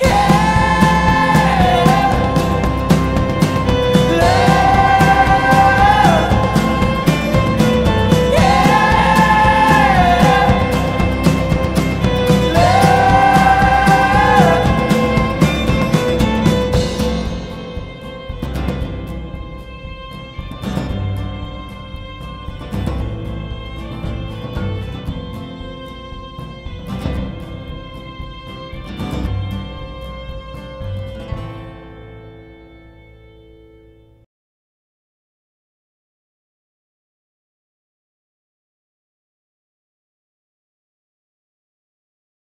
Yeah.